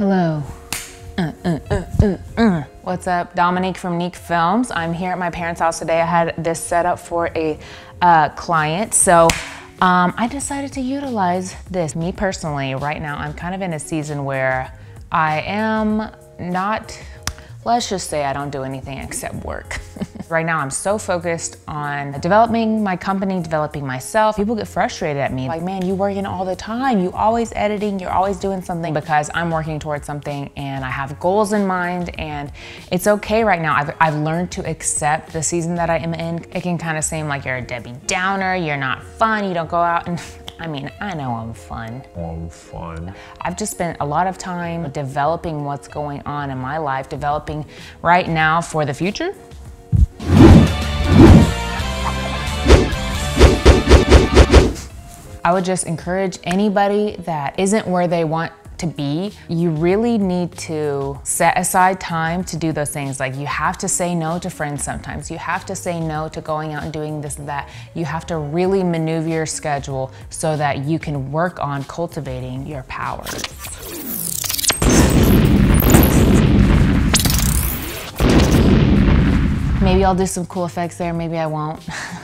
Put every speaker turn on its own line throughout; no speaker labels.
Hello. Uh, uh, uh, uh, What's up? Dominique from Neek Films. I'm here at my parents' house today. I had this set up for a uh, client. So um, I decided to utilize this. Me personally, right now, I'm kind of in a season where I am not let's just say I don't do anything except work. right now I'm so focused on developing my company, developing myself. People get frustrated at me like, man, you working all the time. You always editing, you're always doing something because I'm working towards something and I have goals in mind and it's okay right now. I've, I've learned to accept the season that I am in. It can kind of seem like you're a Debbie Downer, you're not fun, you don't go out and I mean, I know I'm fun.
I'm fun.
I've just spent a lot of time developing what's going on in my life, developing right now for the future. I would just encourage anybody that isn't where they want to be, you really need to set aside time to do those things. Like you have to say no to friends sometimes. You have to say no to going out and doing this and that. You have to really maneuver your schedule so that you can work on cultivating your powers. Maybe I'll do some cool effects there, maybe I won't.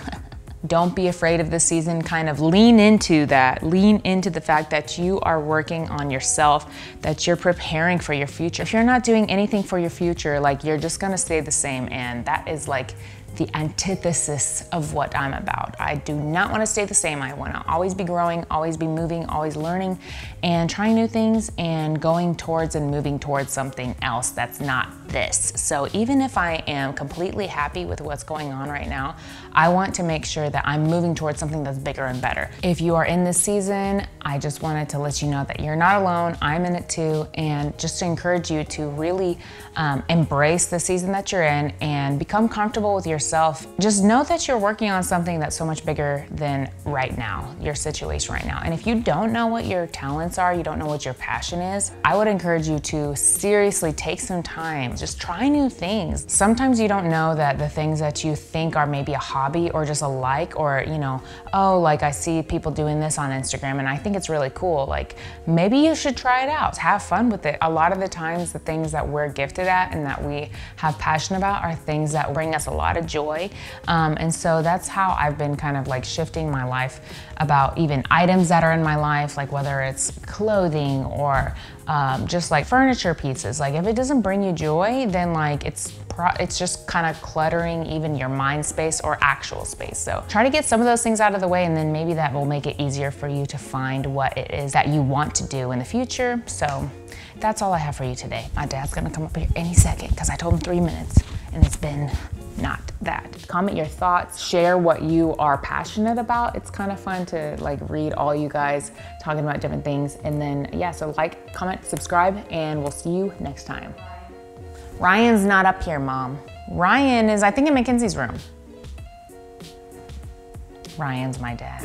Don't be afraid of this season. Kind of lean into that. Lean into the fact that you are working on yourself, that you're preparing for your future. If you're not doing anything for your future, like you're just gonna stay the same. And that is like the antithesis of what I'm about. I do not want to stay the same. I want to always be growing, always be moving, always learning and trying new things and going towards and moving towards something else that's not this. So even if I am completely happy with what's going on right now, I want to make sure that I'm moving towards something that's bigger and better. If you are in this season, I just wanted to let you know that you're not alone. I'm in it too. And just to encourage you to really um, embrace the season that you're in and become comfortable with yourself yourself, just know that you're working on something that's so much bigger than right now, your situation right now. And if you don't know what your talents are, you don't know what your passion is, I would encourage you to seriously take some time, just try new things. Sometimes you don't know that the things that you think are maybe a hobby or just a like or, you know, oh, like I see people doing this on Instagram and I think it's really cool. Like maybe you should try it out, have fun with it. A lot of the times the things that we're gifted at and that we have passion about are things that bring us a lot of joy. Um, and so that's how I've been kind of like shifting my life about even items that are in my life, like whether it's clothing or um, just like furniture pieces. Like if it doesn't bring you joy, then like it's it's just kind of cluttering even your mind space or actual space. So try to get some of those things out of the way and then maybe that will make it easier for you to find what it is that you want to do in the future. So that's all I have for you today. My dad's gonna come up here any second because I told him three minutes and it's been not that. Comment your thoughts, share what you are passionate about. It's kind of fun to like read all you guys talking about different things. And then yeah, so like, comment, subscribe, and we'll see you next time. Ryan's not up here, mom. Ryan is, I think, in Mackenzie's room. Ryan's my dad.